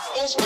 It's